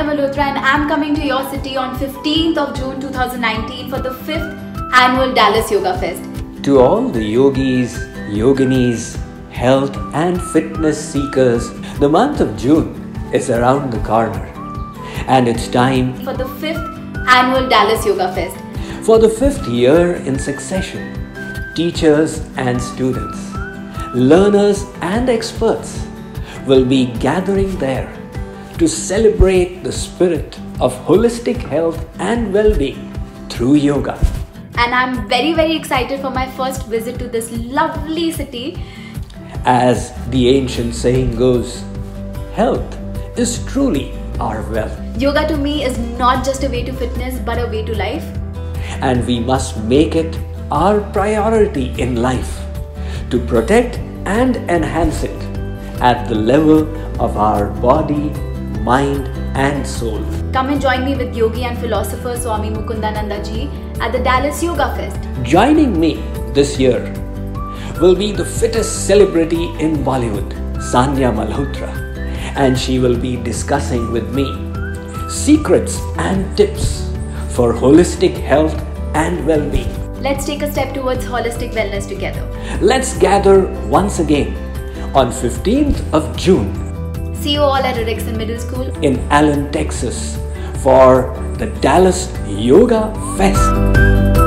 I'm coming to your city on 15th of June 2019 for the 5th annual Dallas Yoga Fest. To all the yogis, yoginis, health and fitness seekers, the month of June is around the corner. And it's time For the 5th annual Dallas Yoga Fest. for the fifth year in succession. Teachers and students, learners and experts will be gathering there to celebrate the spirit of holistic health and well being through yoga. And I'm very, very excited for my first visit to this lovely city. As the ancient saying goes, health is truly our wealth, Yoga to me is not just a way to fitness but a way to life. and we must make it our priority in life to protect and enhance it at the level of our body, mind, and soul. Come and join me with yogi and philosopher Swami Mukundananda ji at the Dallas Yoga Fest. Joining me this year will be the fittest celebrity in Bollywood, Sanya Malhotra, and she will be discussing with me secrets and tips for holistic health and well being. Let's take a step towards holistic wellness together. Let's gather once again on 15th of June See you all at Ereckson Middle School. in Allen, Texas for the Dallas Yoga Fest.